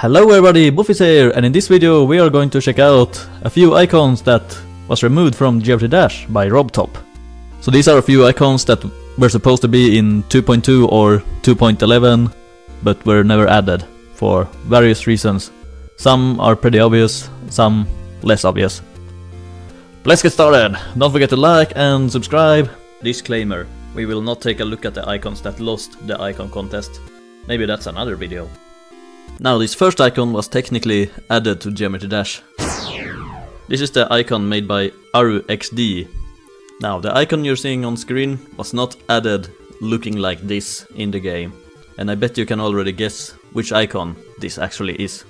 Hello everybody, Boffis here, and in this video we are going to check out a few icons that was removed from Geometry Dash by RobTop. So these are a few icons that were supposed to be in 2.2 or 2.11, but were never added for various reasons. Some are pretty obvious, some less obvious. Let's get started! Don't forget to like and subscribe. Disclaimer, we will not take a look at the icons that lost the icon contest. Maybe that's another video. Now this first icon was technically added to Geometry Dash. This is the icon made by AruXD. Now the icon you're seeing on screen was not added looking like this in the game. And I bet you can already guess which icon this actually is.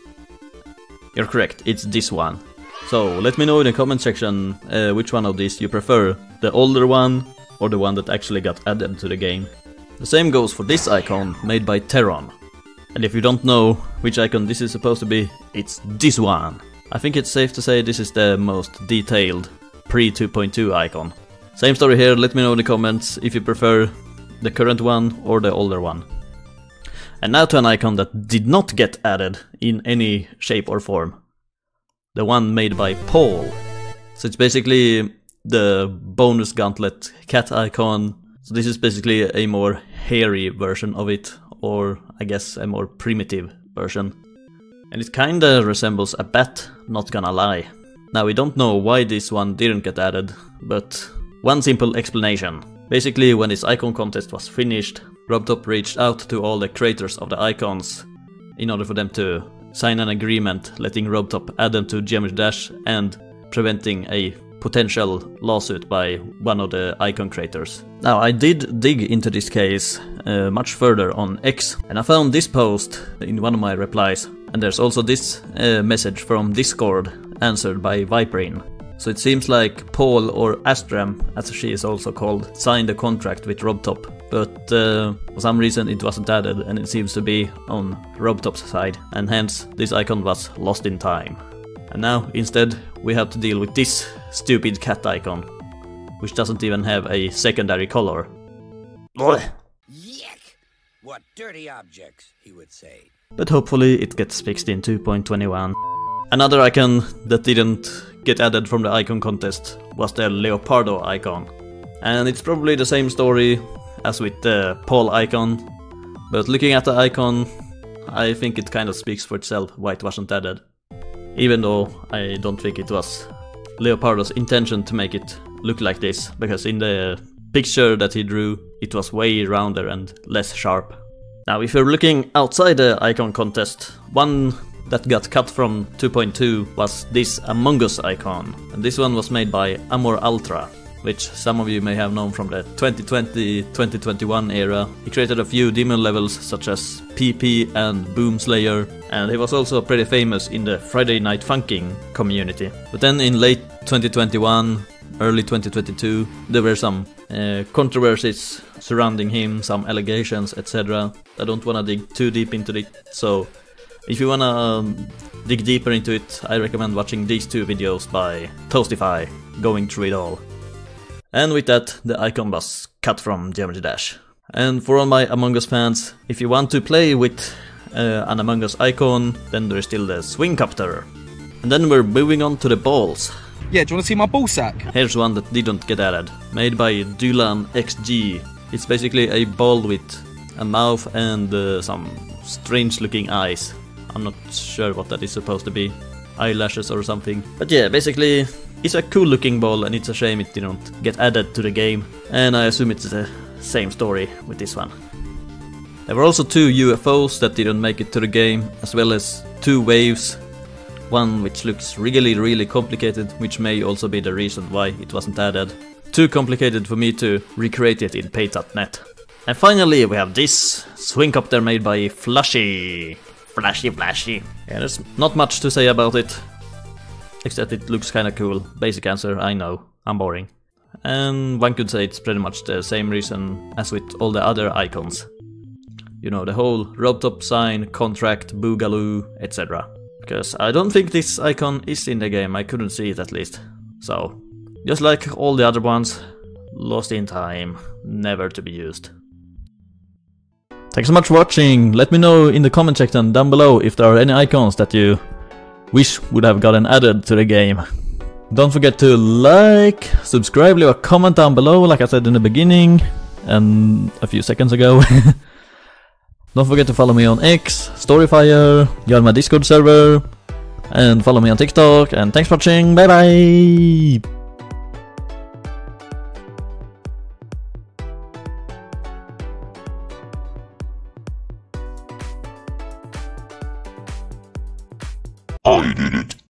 You're correct, it's this one. So let me know in the comment section uh, which one of these you prefer, the older one or the one that actually got added to the game. The same goes for this icon made by Terron. And if you don't know which icon this is supposed to be, it's this one. I think it's safe to say this is the most detailed pre 2.2 icon. Same story here, let me know in the comments if you prefer the current one or the older one. And now to an icon that did not get added in any shape or form. The one made by Paul. So it's basically the bonus gauntlet cat icon. So this is basically a more hairy version of it, or I guess a more primitive version. And it kinda resembles a bat, not gonna lie. Now we don't know why this one didn't get added, but one simple explanation. Basically when this icon contest was finished, RobTop reached out to all the creators of the icons in order for them to sign an agreement letting RobTop add them to Geometry Dash and preventing a potential lawsuit by one of the icon creators. Now I did dig into this case uh, much further on X and I found this post in one of my replies and there's also this uh, message from Discord answered by Viperine. So it seems like Paul or Astram, as she is also called, signed a contract with RobTop, but uh, for some reason it wasn't added and it seems to be on RobTop's side, and hence this icon was lost in time. And now, instead, we have to deal with this stupid cat icon, which doesn't even have a secondary color. Yuck! What dirty objects, he would say. But hopefully it gets fixed in 2.21. Another icon that didn't get added from the icon contest was the Leopardo icon. And it's probably the same story as with the Paul icon, but looking at the icon, I think it kind of speaks for itself why it wasn't added. Even though I don't think it was Leopardo's intention to make it look like this, because in the picture that he drew, it was way rounder and less sharp. Now if you're looking outside the icon contest, one that got cut from 2.2 was this Among Us icon, and this one was made by Amor Ultra, which some of you may have known from the 2020-2021 era. He created a few demon levels such as PP and Boom Slayer, and he was also pretty famous in the Friday Night Funkin' community. But then in late 2021, early 2022, there were some uh, controversies surrounding him, some allegations, etc. I don't wanna dig too deep into it, so if you wanna um, dig deeper into it, I recommend watching these two videos by Toastify, going through it all. And with that, the icon was cut from Geometry Dash. And for all my Among Us fans, if you want to play with uh, an Among Us icon, then there's still the Swing Swingcopter. And then we're moving on to the balls. Yeah, do you want to see my ball sack? Here's one that didn't get added, made by Dulan XG. It's basically a ball with a mouth and uh, some strange looking eyes. I'm not sure what that is supposed to be. Eyelashes or something. But yeah, basically it's a cool looking ball and it's a shame it didn't get added to the game. And I assume it's the same story with this one. There were also two UFOs that didn't make it to the game, as well as two waves. One which looks really really complicated, which may also be the reason why it wasn't added. Too complicated for me to recreate it in Paint.net. And finally we have this Swingcopter made by Flashy. Flashy flashy. Yeah, there's not much to say about it. Except it looks kinda cool. Basic answer, I know. I'm boring. And one could say it's pretty much the same reason as with all the other icons. You know, the whole RobTop sign, contract, boogaloo, etc. Because I don't think this icon is in the game, I couldn't see it at least. So, just like all the other ones, lost in time, never to be used. Thanks so much for watching. Let me know in the comment section down below if there are any icons that you wish would have gotten added to the game. Don't forget to like, subscribe, leave a comment down below like I said in the beginning and a few seconds ago. Don't forget to follow me on X, Storyfire, join my Discord server, and follow me on TikTok, and thanks for watching, bye bye! I did it.